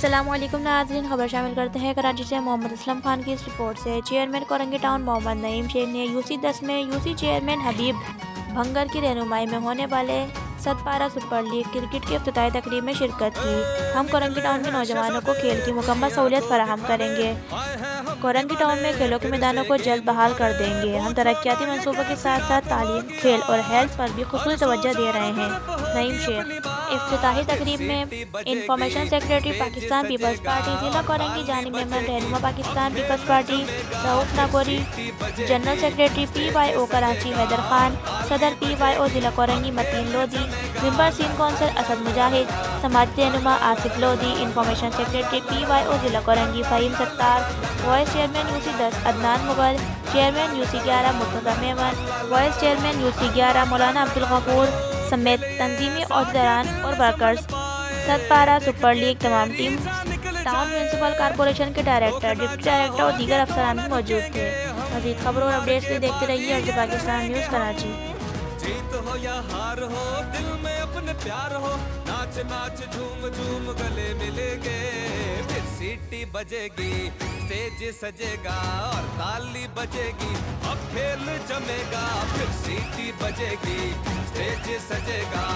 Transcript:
असलम नाजरीन, खबर शामिल करते हैं कराची से मोहम्मद असलम खान की इस रिपोर्ट से। चेयरमैन कोरंगी टाउन मोहम्मद नईम शेख ने यूसी दस में यूसी चेयरमैन हबीब भंगर की रहनुमाई में होने वाले सतपारा सुपर लीग क्रिकेट की अफ्ताही तकरीब में शिरकत की। हम कोरंगी टाउन के नौजवानों को खेल की मुकम्मल सहूलियत फराहम करेंगे। कोरंगी टाउन में खेलों के मैदानों को जल्द बहाल कर देंगे। हम तरक्याती मनसूबों के साथ साथ तालीम, खेल और हेल्थ पर भी खसूस तवज्जो दे रहे हैं। नईम शेख अफ्ताही तकरीब में information secretary, Pakistan Peoples Party, जिला कोरंगी जानी मेंबर रहनुमा Pakistan Peoples Party, Rauf Nagori, general secretary P Y O Karachi, Haider Khan सदर पी वाई ओ जिला कोरंगी मतीन लोधी मेंबर सीन कौंसल असद मुजाहिद, समाजी रहनुमा Asif Lodhi information secretary P Y O जिला Korangi Faheem Sattar vice chairman UC दस Adnan Mughal chairman UC ग्यारह Murtaza Memon vice chairman UC ग्यारह मौलाना अब्दुल गफूर समेत तंजीमी अहदेदारान और वर्कर्स सतपारा सुपर लीग तमाम टीम टाउन म्यूनसिपल कॉरपोरेशन के डायरेक्टर डिप्टी डायरेक्टर और दीगर अफसरान भी मौजूद थे। मजीद खबरों और अपडेट्स भी देखते रहिए अर्ज़ पाकिस्तान न्यूज़ कराची। जीत हो या हार हो, दिल में अपने प्यार हो, नाच नाच झूम झूम गले मिलेंगे। फिर सीटी बजेगी, स्टेज सजेगा और ताली बजेगी, अब खेल जमेगा, फिर सीटी बजेगी, स्टेज सजेगा